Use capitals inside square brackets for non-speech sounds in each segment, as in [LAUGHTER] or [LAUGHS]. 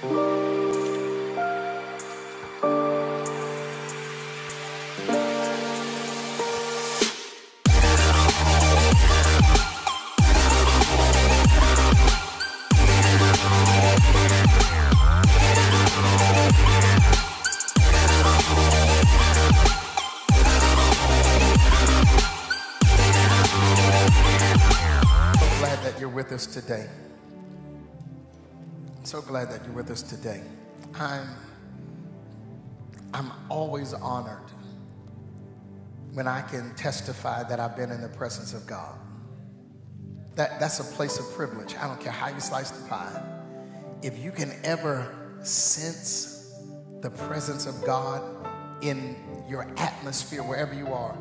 glad that you're with us today. So glad that you're with us today. I'm, I'm always honored when I can testify that I've been in the presence of God. That, that's a place of privilege. I don't care how you slice the pie. If you can ever sense the presence of God in your atmosphere, wherever you are,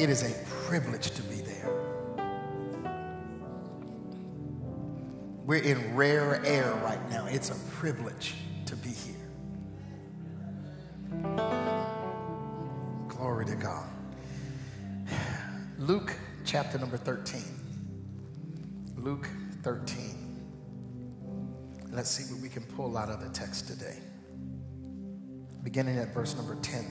it is a privilege to be We're in rare air right now. It's a privilege to be here. Glory to God. Luke chapter number 13. Luke 13. Let's see what we can pull out of the text today. Beginning at verse number 10.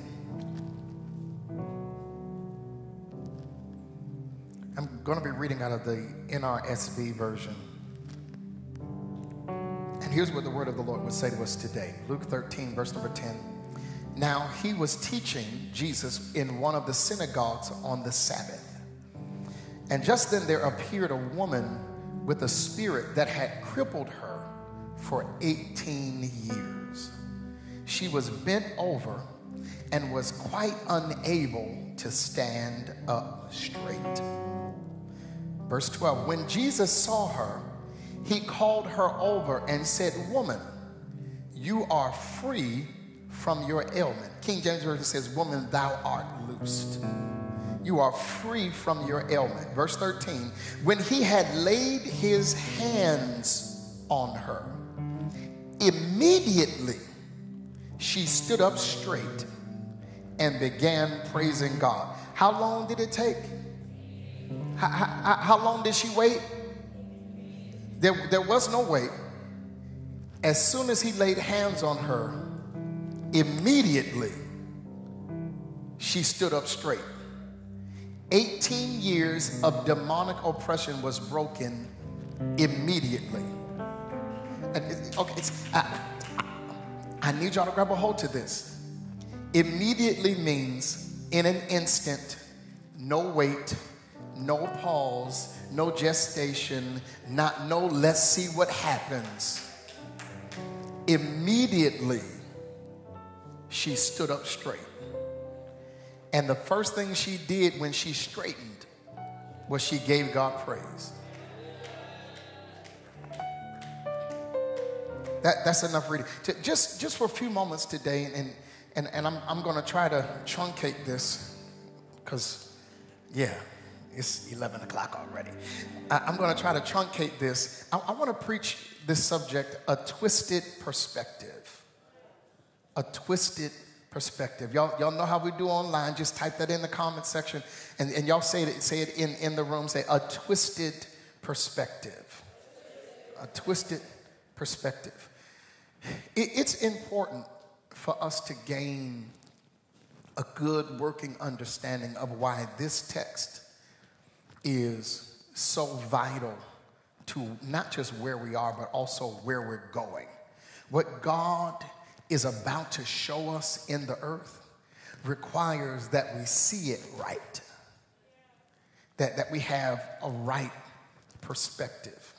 I'm going to be reading out of the NRSV version. And here's what the word of the Lord would say to us today Luke 13, verse number 10. Now he was teaching Jesus in one of the synagogues on the Sabbath. And just then there appeared a woman with a spirit that had crippled her for 18 years. She was bent over and was quite unable to stand up straight. Verse 12 When Jesus saw her, he called her over and said, Woman, you are free from your ailment. King James Version says, Woman, thou art loosed. You are free from your ailment. Verse 13, when he had laid his hands on her, immediately she stood up straight and began praising God. How long did it take? How, how, how long did she wait? There, there was no wait. As soon as he laid hands on her, immediately she stood up straight. 18 years of demonic oppression was broken immediately. Okay, I, I need y'all to grab a hold to this. Immediately means in an instant, no wait, no pause, no gestation, not no let's see what happens. Immediately, she stood up straight. And the first thing she did when she straightened was she gave God praise. That, that's enough reading. Just, just for a few moments today, and, and, and I'm, I'm going to try to truncate this because, yeah, it's 11 o'clock already. I, am going to try to truncate this. I, I want to preach this subject a twisted perspective. A twisted perspective. Y'all, y'all know how we do online. Just type that in the comment section and, and y'all say it, say it in, in the room. Say a twisted perspective. A twisted perspective. It, it's important for us to gain a good working understanding of why this text is so vital to not just where we are, but also where we're going. What God is about to show us in the earth requires that we see it right, that, that we have a right perspective.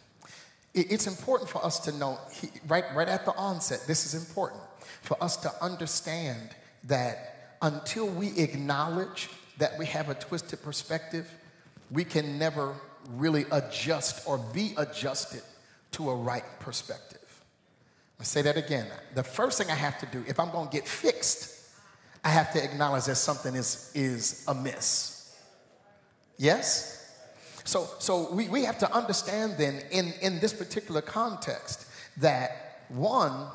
It, it's important for us to know, he, right, right at the onset, this is important for us to understand that until we acknowledge that we have a twisted perspective, we can never really adjust or be adjusted to a right perspective. I say that again. The first thing I have to do, if I'm going to get fixed, I have to acknowledge that something is, is amiss. Yes? So, so we, we have to understand then in, in this particular context that one,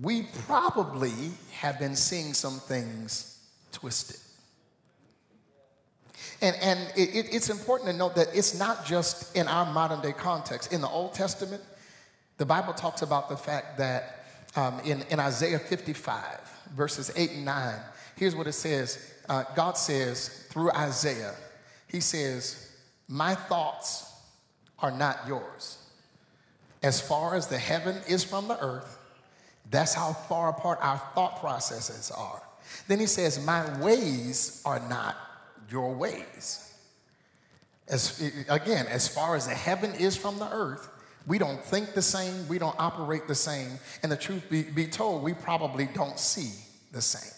we probably have been seeing some things twisted. And, and it, it's important to note that it's not just in our modern day context. In the Old Testament, the Bible talks about the fact that um, in, in Isaiah 55, verses 8 and 9. Here's what it says uh, God says through Isaiah, He says, My thoughts are not yours. As far as the heaven is from the earth, that's how far apart our thought processes are. Then he says, My ways are not your ways. As, again, as far as the heaven is from the earth, we don't think the same, we don't operate the same, and the truth be, be told, we probably don't see the same.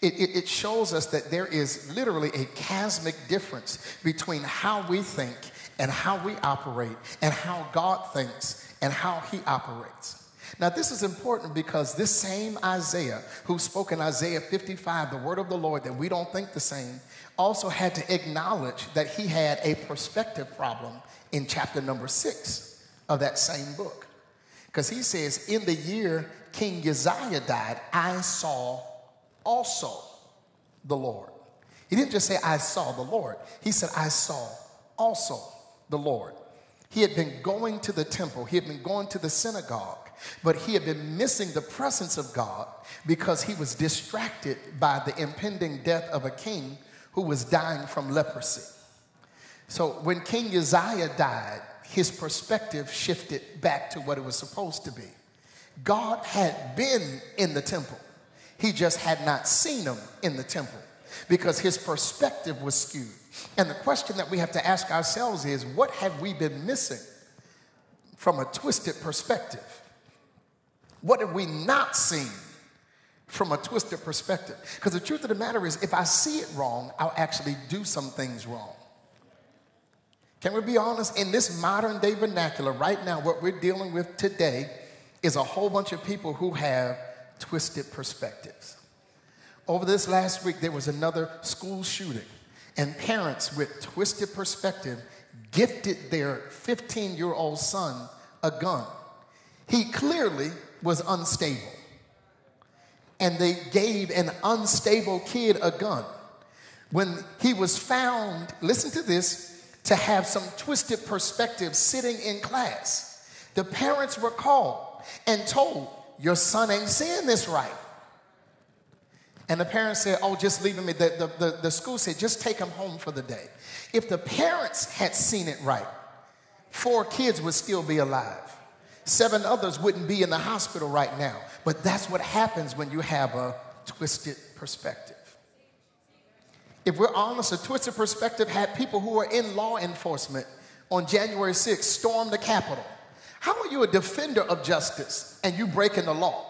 It, it, it, shows us that there is literally a cosmic difference between how we think and how we operate, and how God thinks and how He operates. Now, this is important because this same Isaiah, who spoke in Isaiah 55, the word of the Lord, that we don't think the same, also had to acknowledge that he had a perspective problem in chapter number six of that same book. Because he says, In the year King Uzziah died, I saw also the Lord. He didn't just say, I saw the Lord. He said, I saw also the Lord. He had been going to the temple, he had been going to the synagogue, but he had been missing the presence of God because he was distracted by the impending death of a king who was dying from leprosy. So when King Uzziah died, his perspective shifted back to what it was supposed to be. God had been in the temple, he just had not seen him in the temple because his perspective was skewed. And the question that we have to ask ourselves is what have we been missing from a twisted perspective? What have we not seen from a twisted perspective? Because the truth of the matter is, if I see it wrong, I'll actually do some things wrong. Can we be honest? In this modern day vernacular, right now, what we're dealing with today is a whole bunch of people who have twisted perspectives. Over this last week, there was another school shooting, and parents with twisted perspective gifted their 15 year old son a gun. He clearly was unstable. And they gave an unstable kid a gun. When he was found, listen to this, to have some twisted perspective sitting in class, the parents were called and told, Your son ain't seeing this right. And the parents said, Oh, just leave him. The, the, the, the school said, Just take him home for the day. If the parents had seen it right, four kids would still be alive. Seven others wouldn't be in the hospital right now. But that's what happens when you have a twisted perspective. If we're honest, a twisted perspective had people who were in law enforcement on January 6th storm the Capitol. How are you a defender of justice and you breaking the law?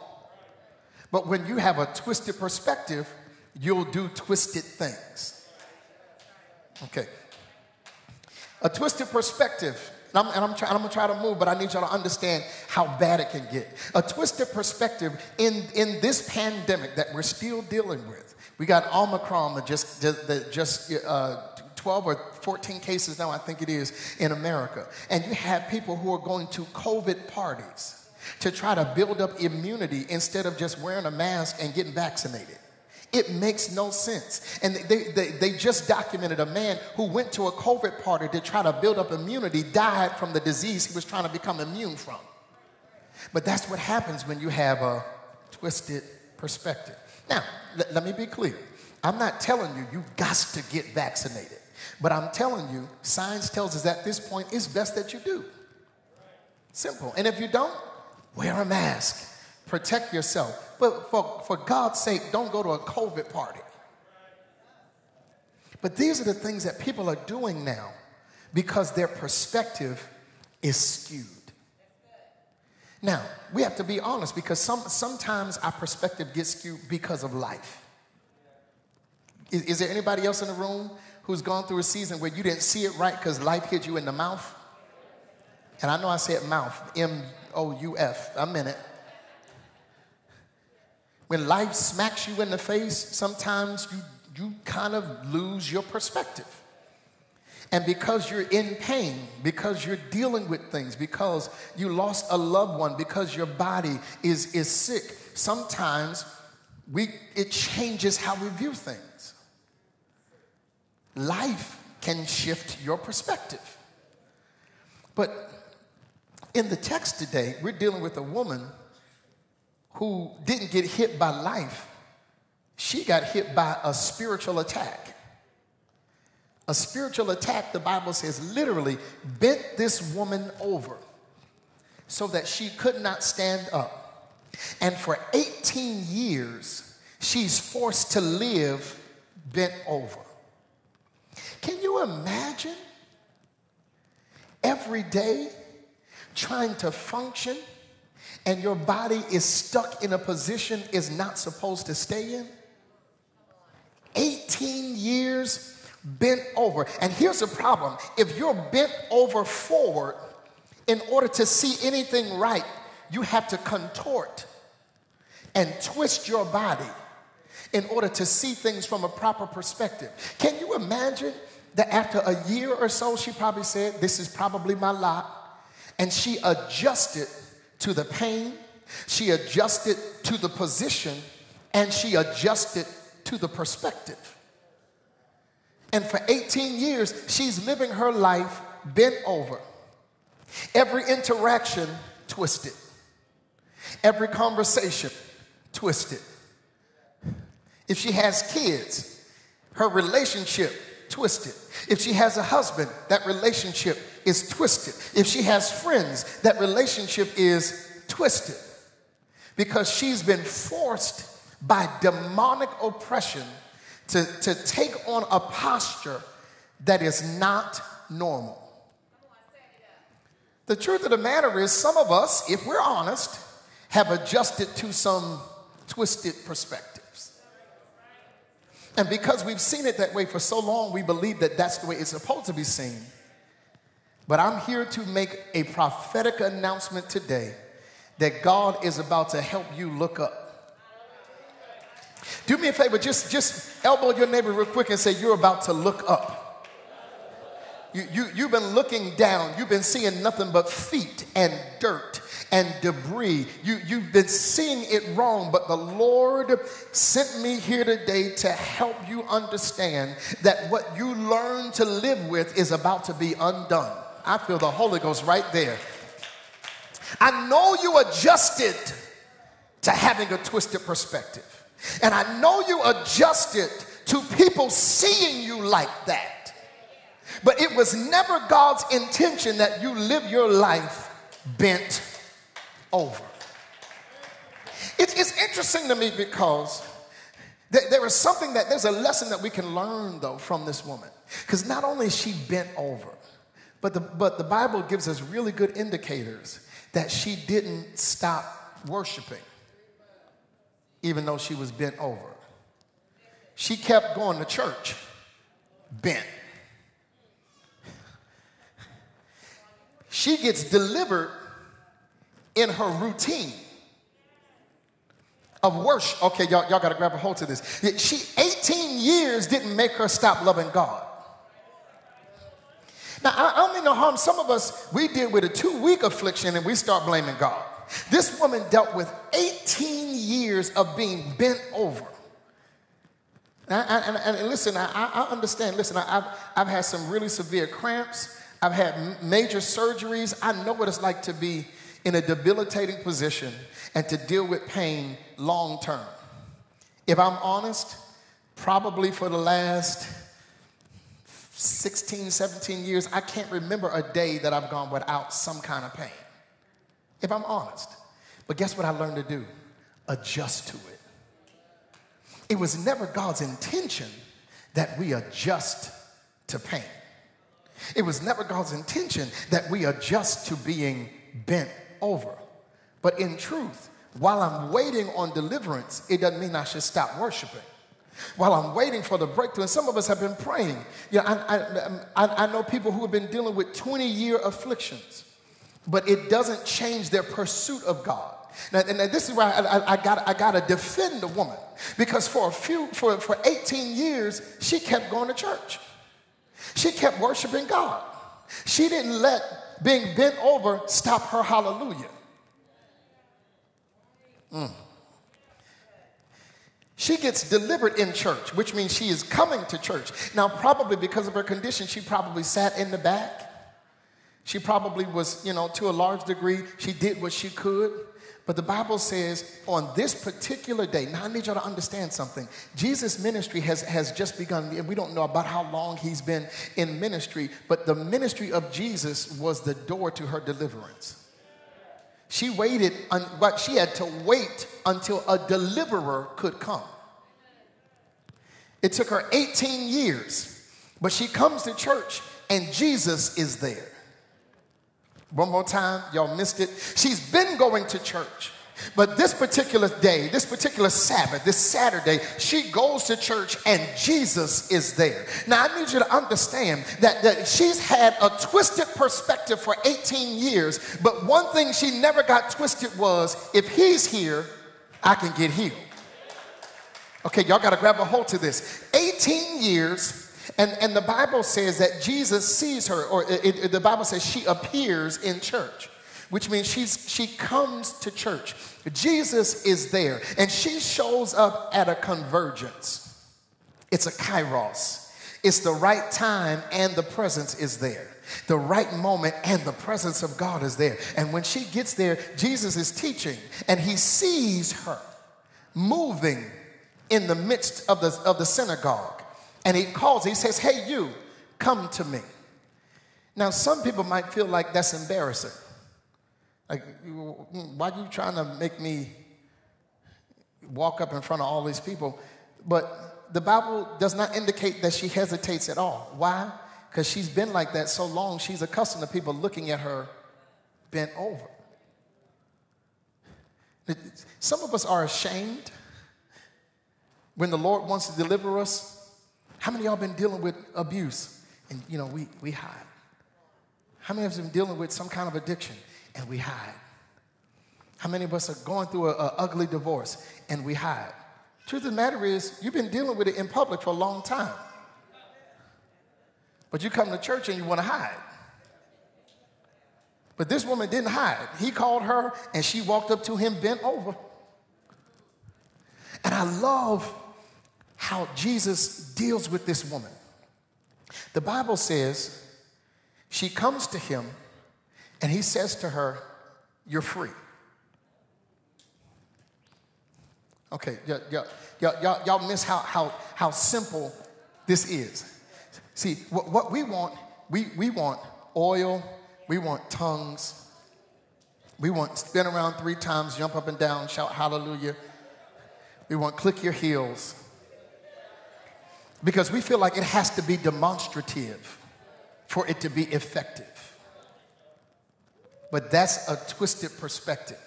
But when you have a twisted perspective, you'll do twisted things. Okay. A twisted perspective and I'm, and I'm, try, I'm gonna try to move, but I need y'all to understand how bad it can get. A twisted perspective in, in this pandemic that we're still dealing with. We got Omicron that just, that just uh, 12 or 14 cases now, I think it is, in America. And you have people who are going to COVID parties to try to build up immunity instead of just wearing a mask and getting vaccinated. It makes no sense. And they, they, they, just documented a man who went to a COVID party to try to build up immunity, died from the disease he was trying to become immune from. But that's what happens when you have a twisted perspective. Now, let, let me be clear. I'm not telling you you've got to get vaccinated. But I'm telling you, science tells us at this point it's best that you do. Simple. And if you don't, wear a mask. Protect yourself. But for, for God's sake, don't go to a COVID party. But these are the things that people are doing now because their perspective is skewed. Now, we have to be honest because some, sometimes our perspective gets skewed because of life. Is, is there anybody else in the room who's gone through a season where you didn't see it right because life hit you in the mouth? And I know I said mouth, M O U F, I'm in it. When life smacks you in the face, sometimes you, you kind of lose your perspective. And because you're in pain, because you're dealing with things, because you lost a loved one, because your body is, is sick, sometimes we, it changes how we view things. Life can shift your perspective. But in the text today, we're dealing with a woman who didn't get hit by life, she got hit by a spiritual attack. A spiritual attack, the Bible says, literally bent this woman over so that she could not stand up. And for 18 years, she's forced to live bent over. Can you imagine every day trying to function and your body is stuck in a position is not supposed to stay in? 18 years bent over. And here's the problem if you're bent over forward, in order to see anything right, you have to contort and twist your body in order to see things from a proper perspective. Can you imagine that after a year or so, she probably said, This is probably my lot. And she adjusted to the pain, she adjusted to the position, and she adjusted to the perspective. And for 18 years, she's living her life bent over. Every interaction twisted. Every conversation twisted. If she has kids, her relationship twisted. If she has a husband, that relationship is twisted. If she has friends, that relationship is twisted. Because she's been forced by demonic oppression to, to take on a posture that is not normal. The truth of the matter is, some of us, if we're honest, have adjusted to some twisted perspectives. And because we've seen it that way for so long, we believe that that's the way it's supposed to be seen. But I'm here to make a prophetic announcement today that God is about to help you look up. Do me a favor, just, just elbow your neighbor real quick and say, You're about to look up. You, you, you've been looking down, you've been seeing nothing but feet and dirt and debris. You, you've been seeing it wrong, but the Lord sent me here today to help you understand that what you learn to live with is about to be undone. I feel the Holy Ghost right there. I know you adjusted to having a twisted perspective. And I know you adjusted to people seeing you like that. But it was never God's intention that you live your life bent over. it's interesting to me because there is something that there's a lesson that we can learn though from this woman. Because not only is she bent over, but the, but the Bible gives us really good indicators that she didn't stop worshiping even though she was bent over. She kept going to church bent. She gets delivered in her routine of worship. Okay, y'all, y'all got to grab a hold to this. She 18 years didn't make her stop loving God. Now, I, I mean no harm. Some of us, we deal with a two week affliction and we start blaming God. This woman dealt with 18 years of being bent over. And, and, and listen, I, I, understand. Listen, I, have I've had some really severe cramps. I've had major surgeries. I know what it's like to be in a debilitating position and to deal with pain long term. If I'm honest, probably for the last 16, 17 years, I can't remember a day that I've gone without some kind of pain if I'm honest. But guess what I learned to do? Adjust to it. It was never God's intention that we adjust to pain. It was never God's intention that we adjust to being bent over. But in truth, while I'm waiting on deliverance, it doesn't mean I should stop worshiping. While I'm waiting for the breakthrough, and some of us have been praying. You know, I, I, I know people who have been dealing with 20 year afflictions but it doesn't change their pursuit of God. Now, and this is why I, I, I got I got to defend the woman because for a few for, for 18 years she kept going to church. She kept worshiping God. She didn't let being bent over stop her hallelujah. Mm. She gets delivered in church, which means she is coming to church. Now, probably because of her condition, she probably sat in the back She probably was, you know, to a large degree, she did what she could. But the Bible says on this particular day, now I need y'all to understand something. Jesus' ministry has, has just begun, and we don't know about how long he's been in ministry, but the ministry of Jesus was the door to her deliverance. She waited, but she had to wait until a deliverer could come. It took her 18 years, but she comes to church and Jesus is there. One more time, y'all missed it. She's been going to church. But this particular day, this particular Sabbath, this Saturday, she goes to church and Jesus is there. Now, I need you to understand that, that she's had a twisted perspective for 18 years, but one thing she never got twisted was if he's here, I can get healed. Okay, y'all got to grab a hold to this. 18 years and, and the Bible says that Jesus sees her, or it, it, the Bible says she appears in church, which means she's, she comes to church. Jesus is there, and she shows up at a convergence. It's a kairos, it's the right time, and the presence is there. The right moment and the presence of God is there. And when she gets there, Jesus is teaching, and he sees her moving in the midst of the, of the synagogue. And he calls, he says, Hey, you, come to me. Now, some people might feel like that's embarrassing. Like, why are you trying to make me walk up in front of all these people? But the Bible does not indicate that she hesitates at all. Why? Because she's been like that so long, she's accustomed to people looking at her bent over. Some of us are ashamed when the Lord wants to deliver us how many of y'all been dealing with abuse and you know we, we hide? How many of us been dealing with some kind of addiction and we hide? How many of us are going through an ugly divorce and we hide? Truth of the matter is, you've been dealing with it in public for a long time. But you come to church and you want to hide. But this woman didn't hide. He called her and she walked up to him bent over. And I love how Jesus deals with this woman. The Bible says she comes to him and he says to her, You're free. Okay, y'all, y'all, y'all miss how, how, how simple this is. See, what, what we want, we, we want oil, we want tongues, we want spin around three times, jump up and down, shout hallelujah. We want click your heels because we feel like it has to be demonstrative for it to be effective. But that's a twisted perspective.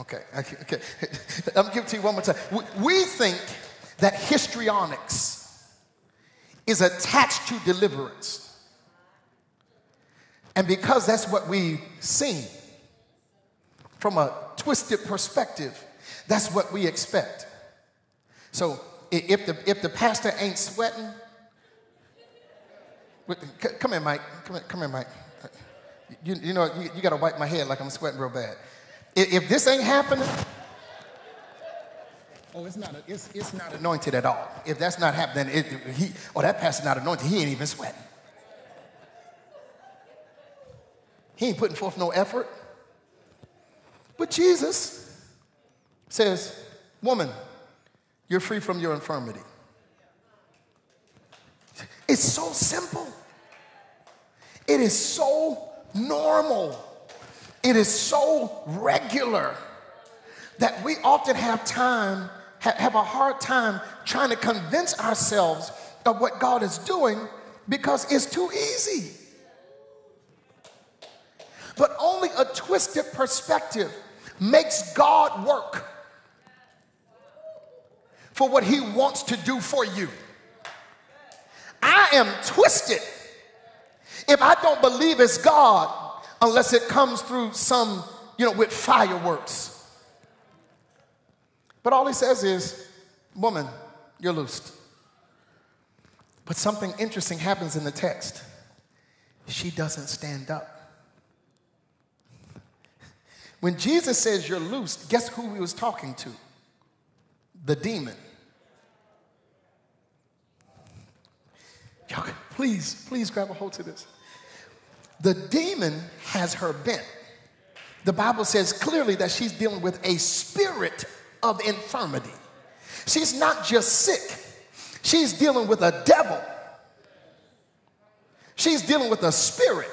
Okay, okay, okay. [LAUGHS] I'm giving to you one more time. We think that histrionics is attached to deliverance. And because that's what we've seen from a twisted perspective, that's what we expect. So if the, if the pastor ain't sweating, come here, Mike. Come here, come here Mike. You, you know, you, you got to wipe my head like I'm sweating real bad. If, if this ain't happening, oh, it's not, a, it's, it's not anointed at all. If that's not happening, it, he, oh, that pastor not anointed, he ain't even sweating. He ain't putting forth no effort. But Jesus says, woman, you're free from your infirmity. It's so simple. It is so normal. It is so regular that we often have time, have a hard time trying to convince ourselves of what God is doing because it's too easy. But only a twisted perspective makes God work for what He wants to do for you. I am twisted if I don't believe it's God unless it comes through some, you know, with fireworks. But all he says is, Woman, you're loosed. But something interesting happens in the text. She doesn't stand up. When Jesus says you're loosed, guess who he was talking to? the demon. Y'all, please, please grab a hold to this. the demon has her bent. The Bible says clearly that she's dealing with a spirit of infirmity. She's not just sick, she's dealing with a devil. She's dealing with a spirit.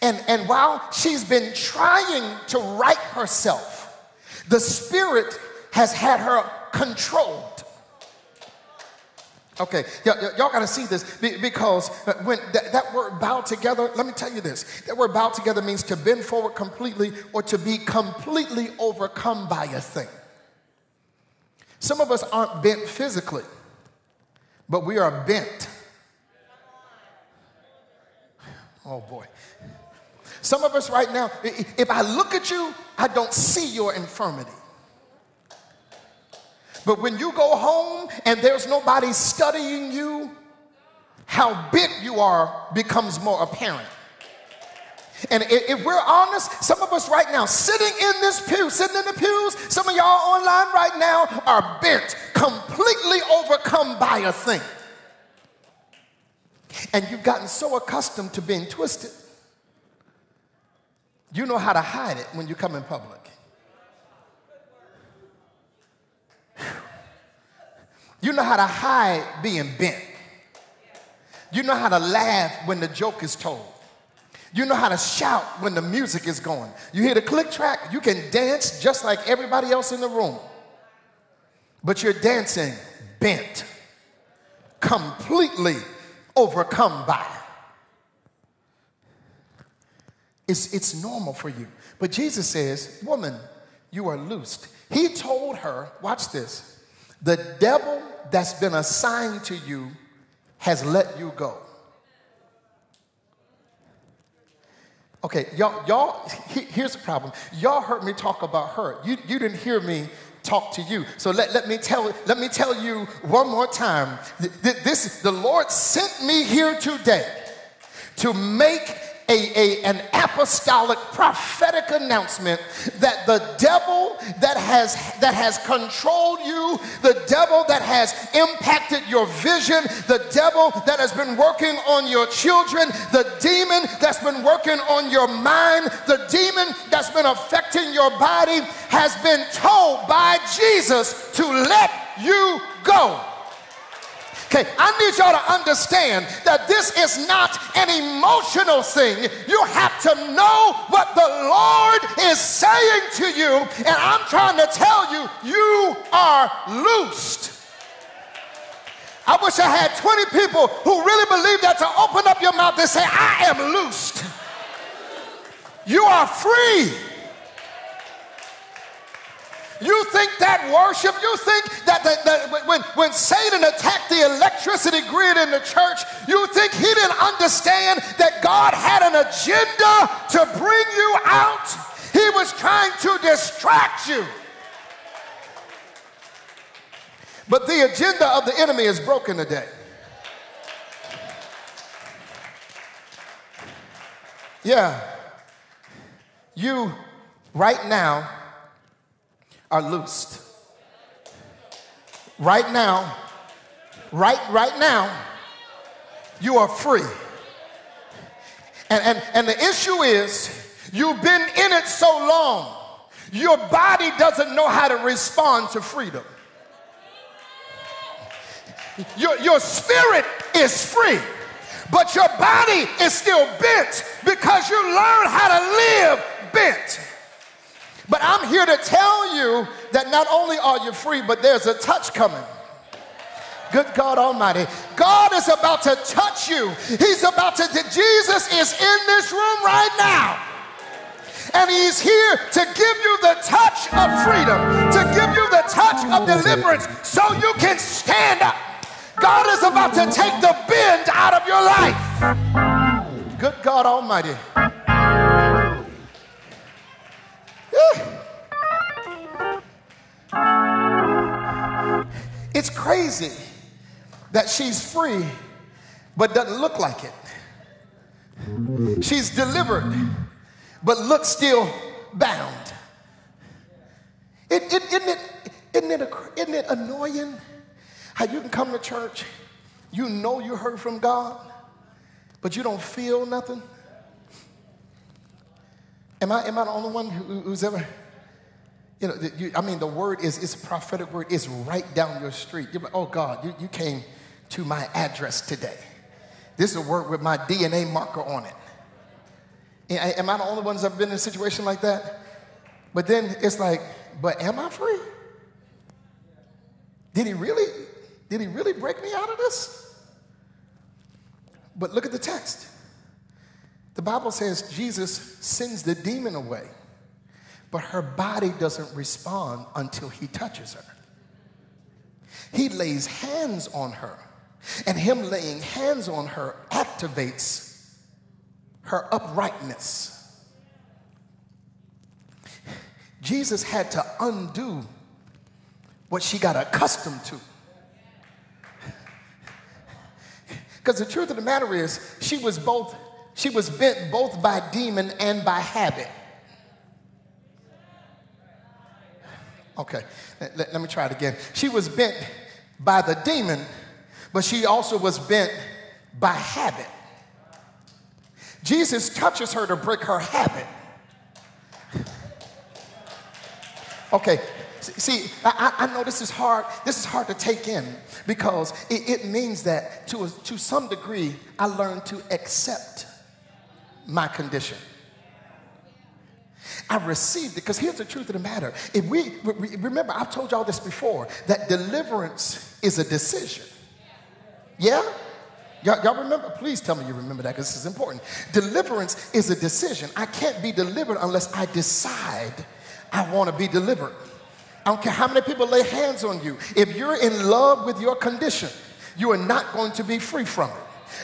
And, and while she's been trying to right herself, the spirit has had her controlled. Okay, y'all, y'all got to see this because uh, when that, that, word bow together, let me tell you this. That word bow together means to bend forward completely or to be completely overcome by a thing. Some of us aren't bent physically, but we are bent. Oh boy. Some of us right now, if I look at you, I don't see your infirmity. But when you go home and there's nobody studying you, how big you are becomes more apparent. And if we're honest, some of us right now sitting in this pew, sitting in the pews, some of y'all online right now are bent, completely overcome by a thing. And you've gotten so accustomed to being twisted, you know how to hide it when you come in public. You know how to hide being bent. You know how to laugh when the joke is told. You know how to shout when the music is going. You hear the click track, you can dance just like everybody else in the room. But you're dancing bent, completely overcome by. It's, it's normal for you. But Jesus says, Woman, you are loosed. He told her, watch this, the devil that's been assigned to you has let you go. Okay, y'all, y'all, here's the problem. Y'all heard me talk about her. You, you didn't hear me talk to you. So let, let, me tell, let me tell you one more time. This, the Lord sent me here today to make a, a, an apostolic prophetic announcement that the devil that has, that has controlled you, the devil that has impacted your vision, the devil that has been working on your children, the demon that's been working on your mind, the demon that's been affecting your body has been told by Jesus to let you go. Okay, I need y'all to understand that this is not an emotional thing. You have to know what the Lord is saying to you, and I'm trying to tell you, you are loosed. I wish I had 20 people who really believe that to open up your mouth and say, I am loosed. You are free. You think that worship, you think that, that, that when, when Satan attacked the electricity grid in the church, you think he didn't understand that God had an agenda to bring you out? He was trying to distract you. But the agenda of the enemy is broken today. Yeah. You, right now, are loosed. Right now, right, right now, you are free. And, and, and the issue is, you've been in it so long, your body doesn't know how to respond to freedom. Your, your spirit is free, but your body is still bent because you learn how to live bent. But I'm here to tell you that not only are you free, but there's a touch coming. Good God Almighty. God is about to touch you. He's about to, Jesus is in this room right now. And he's here to give you the touch of freedom, to give you the touch of deliverance so you can stand up. God is about to take the bend out of your life. Good God Almighty. [SIGHS] It's crazy that she's free but doesn't look like it. She's delivered but looks still bound. It, it, isn't, it, isn't, it, isn't it annoying how you can come to church, you know you heard from God, but you don't feel nothing? Am I, am I the only one who, who's ever, you know, you, I mean, the word is, it's a prophetic word. It's right down your street. You're like, oh God, you, you came to my address today. This is a word with my DNA marker on it. Am I the only one that's been in a situation like that? But then it's like, but am I free? Did he really, did he really break me out of this? But look at the text. The Bible says Jesus sends the demon away, but her body doesn't respond until he touches her. He lays hands on her, and him laying hands on her activates her uprightness. Jesus had to undo what she got accustomed to. [LAUGHS] Because the truth of the matter is, she was both, she was bent both by demon and by habit. Okay, let, let, me try it again. She was bent by the demon, but she also was bent by habit. Jesus touches her to break her habit. Okay, see, I, I, know this is hard. This is hard to take in because it, it means that to, a, to some degree, I learned to accept my condition. I received it because here's the truth of the matter. If we remember, I've told y'all this before that deliverance is a decision. Yeah? Y'all, y'all remember? Please tell me you remember that because this is important. Deliverance is a decision. I can't be delivered unless I decide I want to be delivered. I don't care how many people lay hands on you. If you're in love with your condition, you are not going to be free from it.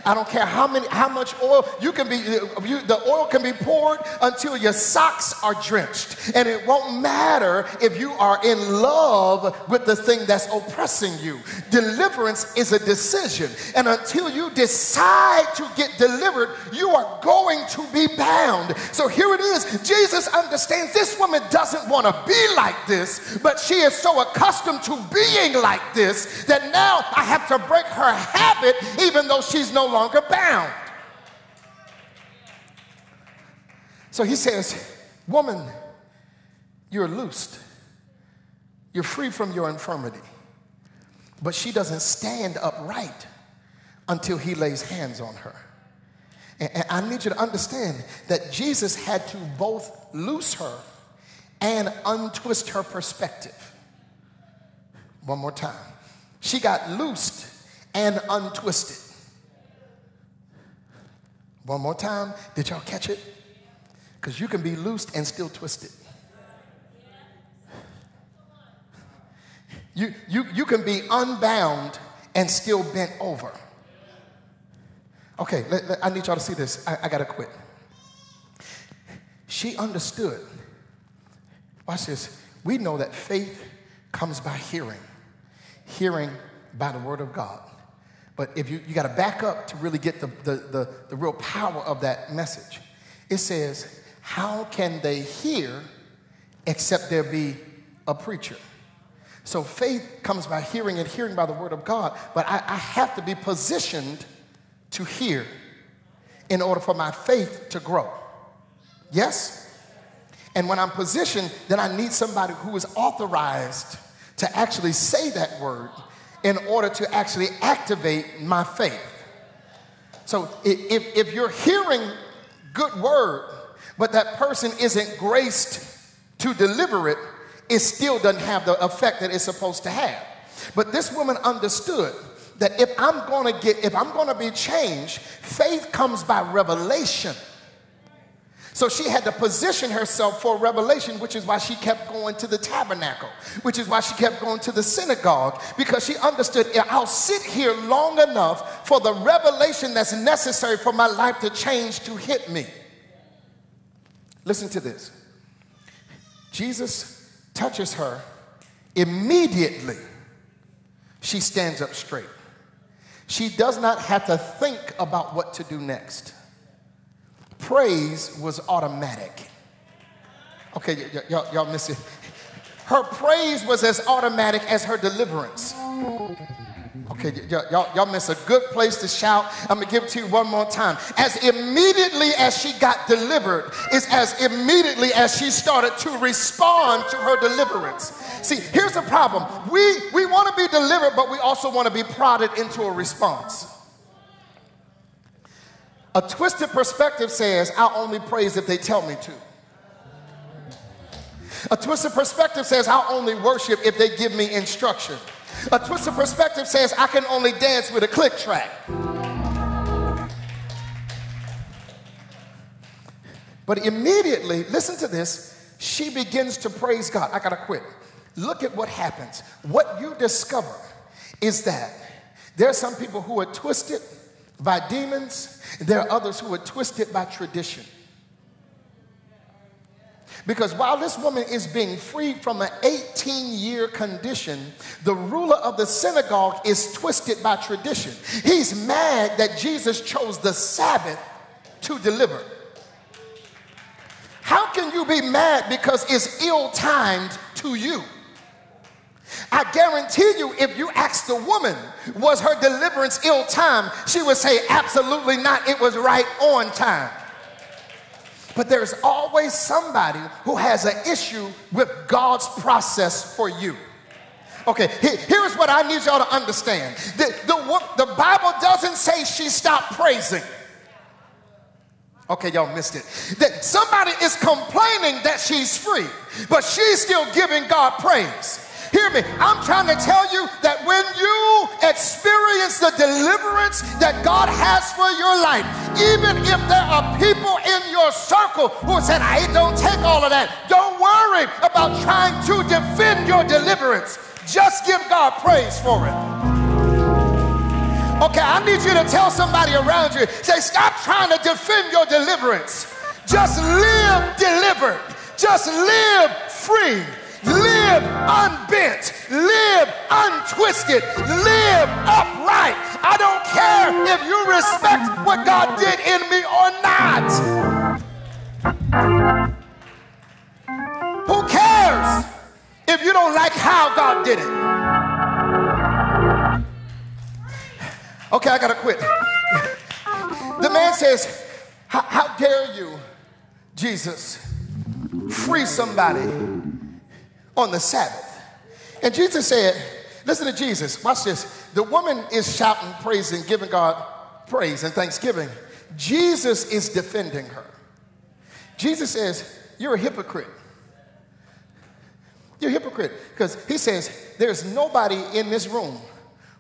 I don't care how many, how much oil you can be. You, the oil can be poured until your socks are drenched, and it won't matter if you are in love with the thing that's oppressing you. Deliverance is a decision, and until you decide to get delivered, you are going to be bound. So here it is. Jesus understands this woman doesn't want to be like this, but she is so accustomed to being like this that now I have to break her habit, even though she's no longer bound. So he says, Woman, you're loosed. You're free from your infirmity. But she doesn't stand upright until he lays hands on her. And I need you to understand that Jesus had to both loose her and untwist her perspective. One more time. She got loosed and untwisted. One more time. Did y'all catch it? Because you can be loosed and still twisted. You, you, you can be unbound and still bent over. Okay, let, let, I need y'all to see this. I, I got to quit. She understood. Watch this. We know that faith comes by hearing, hearing by the word of God. But if you, you got to back up to really get the, the, the, the real power of that message. It says, How can they hear except there be a preacher? So faith comes by hearing and hearing by the word of God, but I, I have to be positioned to hear in order for my faith to grow. Yes? And when I'm positioned, then I need somebody who is authorized to actually say that word in order to actually activate my faith. So if, if you're hearing good word, but that person isn't graced to deliver it, it still doesn't have the effect that it's supposed to have. But this woman understood that if I'm going to get, if I'm going to be changed, faith comes by revelation. So she had to position herself for revelation, which is why she kept going to the tabernacle, which is why she kept going to the synagogue, because she understood I'll sit here long enough for the revelation that's necessary for my life to change to hit me. Listen to this Jesus touches her, immediately she stands up straight. She does not have to think about what to do next praise was automatic. Okay, y- y- y'all, y'all miss it. Her praise was as automatic as her deliverance. Okay, y'all, y'all miss a good place to shout. I'm gonna give it to you one more time. As immediately as she got delivered, is as immediately as she started to respond to her deliverance. See, here's the problem. We we want to be delivered, but we also want to be prodded into a response. A twisted perspective says, I'll only praise if they tell me to. A twisted perspective says, I'll only worship if they give me instruction. A twisted perspective says, I can only dance with a click track. But immediately, listen to this, she begins to praise God. I gotta quit. Look at what happens. What you discover is that there are some people who are twisted by demons, there are others who are twisted by tradition. Because while this woman is being freed from an 18 year condition, the ruler of the synagogue is twisted by tradition. He's mad that Jesus chose the Sabbath to deliver. How can you be mad because it's ill timed to you? I guarantee you, if you ask the woman, was her deliverance ill timed, she would say, absolutely not. It was right on time. But there's always somebody who has an issue with God's process for you. Okay, here's what I need y'all to understand. The, the, the Bible doesn't say she stopped praising. Okay, y'all missed it. That somebody is complaining that she's free, but she's still giving God praise. Hear me. I'm trying to tell you that when you experience the deliverance that God has for your life, even if there are people in your circle who said, I don't take all of that, don't worry about trying to defend your deliverance. Just give God praise for it. Okay, I need you to tell somebody around you, say, stop trying to defend your deliverance. Just live delivered. Just live free live unbent, live untwisted, live upright. I don't care if you respect what God did in me or not. Who cares if you don't like how God did it? Okay, I gotta quit. The man says, How dare you, Jesus, free somebody on the Sabbath. And Jesus said, Listen to Jesus, watch this. The woman is shouting, praising, giving God praise and thanksgiving. Jesus is defending her. Jesus says, You're a hypocrite. You're a hypocrite. Because he says, There's nobody in this room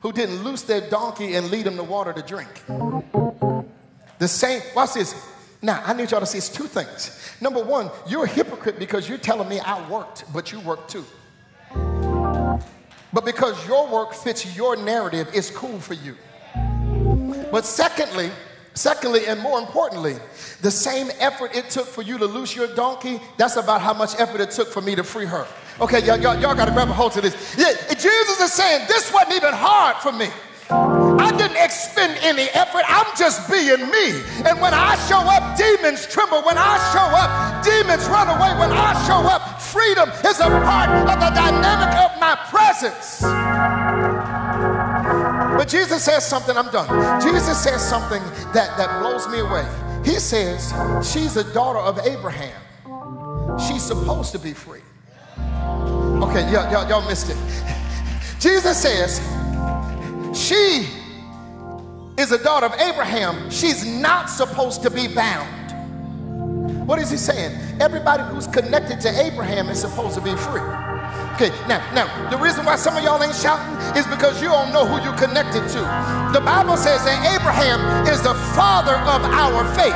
who didn't loose their donkey and lead him to water to drink. The same, watch this. Now, I need y'all to see it's two things. Number one, you're a hypocrite because you're telling me I worked, but you worked too. But because your work fits your narrative, it's cool for you. But secondly, secondly, and more importantly, the same effort it took for you to loose your donkey, that's about how much effort it took for me to free her. Okay, y'all, y'all, y'all gotta grab a hold to this. Yeah, Jesus is saying this wasn't even hard for me. I didn't expend any effort. I'm just being me. And when I show up, demons tremble. When I show up, demons run away. When I show up, freedom is a part of the dynamic of my presence. But Jesus says something, I'm done. Jesus says something that, that blows me away. He says, She's a daughter of Abraham. She's supposed to be free. Okay, y'all, y'all, y'all missed it. [LAUGHS] Jesus says, she is a daughter of Abraham. She's not supposed to be bound. What is he saying? Everybody who's connected to Abraham is supposed to be free. Okay, now, now, the reason why some of y'all ain't shouting is because you don't know who you're connected to. The Bible says that Abraham is the father of our faith.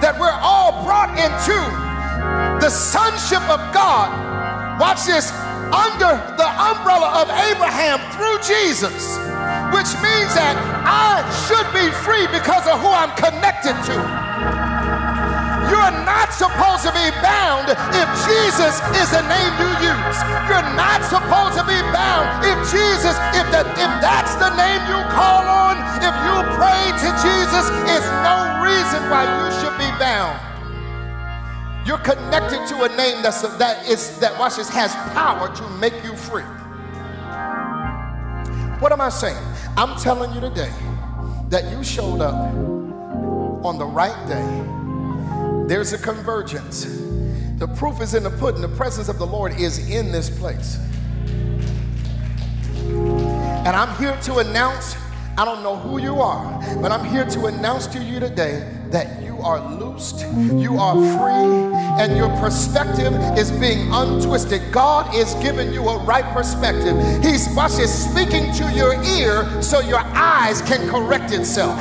That we're all brought into the sonship of God. Watch this under the umbrella of Abraham through Jesus, which means that I should be free because of who I'm connected to. You're not supposed to be bound if Jesus is the name you use. You're not supposed to be bound if Jesus, if, that, if that's the name you call on, if you pray to Jesus, it's no reason why you should be bound. You're connected to a name that's that is that watch this has power to make you free. What am I saying? I'm telling you today that you showed up on the right day. There's a convergence. The proof is in the pudding. The presence of the Lord is in this place. And I'm here to announce I don't know who you are, but I'm here to announce to you today that are loosed, you are free, and your perspective is being untwisted. God is giving you a right perspective. He's watch this, speaking to your ear so your eyes can correct itself.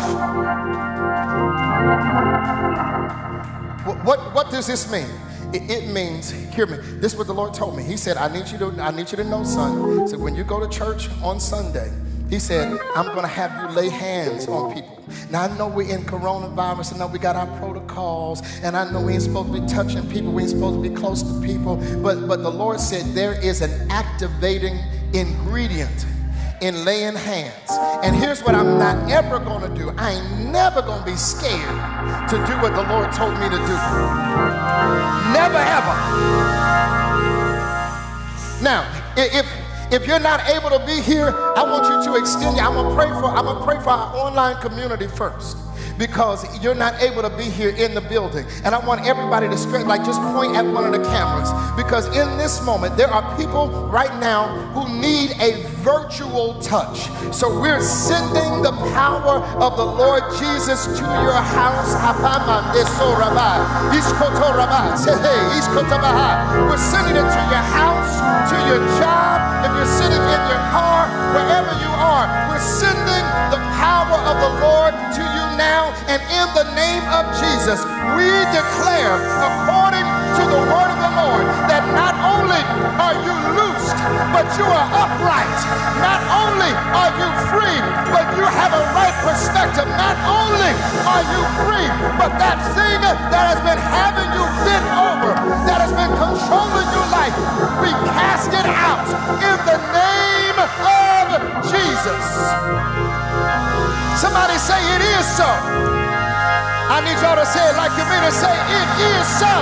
What, what, what does this mean? It, it, means, hear me, this is what the Lord told me. He said, I need you to, I need you to know, son. Said, when you go to church on Sunday, he said, I'm going to have you lay hands on people. Now, I know we're in coronavirus, and know we got our protocols, and I know we ain't supposed to be touching people, we ain't supposed to be close to people, but, but the Lord said there is an activating ingredient in laying hands. And here's what I'm not ever to do I ain't never to be scared to do what the Lord told me to do. Never, ever. Now, if if you're not able to be here, I want you to extend. I'm gonna pray for. I'm gonna pray for our online community first because you're not able to be here in the building. And I want everybody to straight, like just point at one of the cameras because in this moment, there are people right now who need a virtual touch. So we're sending the power of the Lord Jesus to your house. We're sending it to your house, to your job, if you're sitting in your car, wherever you are, we're sending the power of the Lord to you now, and in the name of Jesus, we declare, according to the word of the Lord, that not only are you loosed, but you are upright. Not only are you free, but you have a right perspective. Not only are you free, but that thing that has been having you bent over, that has been controlling your life, we cast it out in the name of Jesus. Somebody say it is so. I need y'all to say it like you mean it. Say it is so.